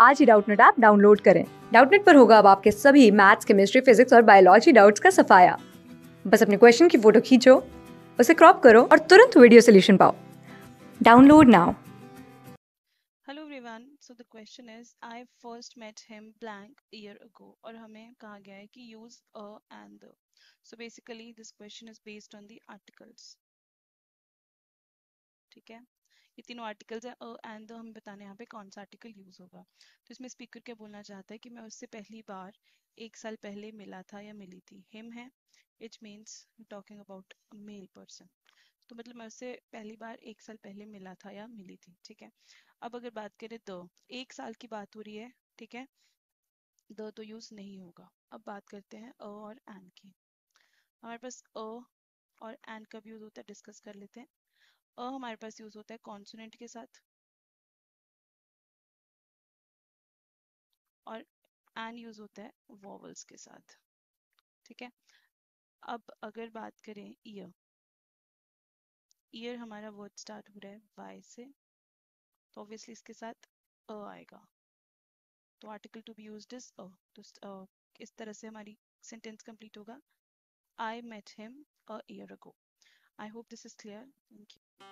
आज ही Doubtnut app download करें। डाउटनेट पर होगा अब आपके सभी मैथ्स, केमिस्ट्री, फिजिक्स और बायोलॉजी डाउट्स का सफाया। बस अपने क्वेश्चन की फ़ोटो खींचो, उसे क्रॉप करो और तुरंत वीडियो सोल्यूशन पाओ। Download now. Hello everyone so the question is I first met him blank year ago और हमें कहा गया है कि use a and the so basically this question is based on the articles ठीक है? ये तीनों आर्टिकल्स हैं एंड द हमें बताने यहाँ पे कौन सा आर्टिकल यूज़ होगा। तो इसमें स्पीकर क्या बोलना चाहता है कि मैं उससे पहली बार एक साल पहले मिला था या मिली थी। हिम है it means talking about male person तो मतलब मैं उससे पहली बार एक साल पहले मिला था या मिली थी, ठीक है? अब अगर बात करें द एक साल की बात हो रही है, ठीक है? द तो यूज़ नहीं होगा। अब बात करते हैं अ और एन की। हमारे पास अ और एन कब यूज़ होता है डिस्कस कर लेते हैं। अ, हमारे पास यूज़ होता है कॉन्सोनेंट के साथ। और एन यूज़ होता है वॉवल्स के साथ। ठीक है? अब अगर बात करें ईयर ईयर हमारा वर्ड स्टार्ट हो रहा है वाई से तो ऑब्वियसली इसके साथ अ आएगा। तो article to be use is a. तो इस तरह से हमारी सेंटेंस कंप्लीट होगा। I met him a year ago I hope this is clear thank you